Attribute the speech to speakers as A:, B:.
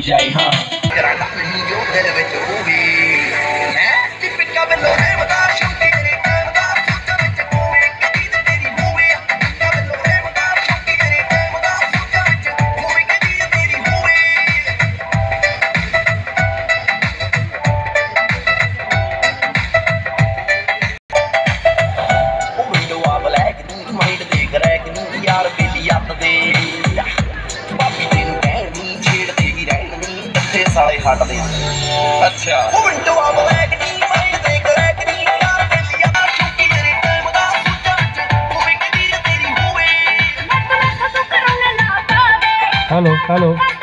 A: ਜਾਈ ਹਾਂ
B: ਕਰਾਂਗਾ ਵੀਡੀਓ ਤੇਰੇ ਵਿੱਚ ਉਹ ਵੀ ਹਟਦੇ ਨਹੀਂ ਭਾਬੀ ਤੈਨੂੰ ਕਹਿਣੀ ਛੇੜਦੇ ਵੀ ਰਹਿਣੀ ਇੱਥੇ ਸਾਲੇ ਹਟਦੇ ਨਹੀਂ
A: ਅੱਛਾ
B: ਉਹ ਮਿੰਟੋ ਆ ਬਲੈਕ ਨਹੀਂ
C: Hello, hello.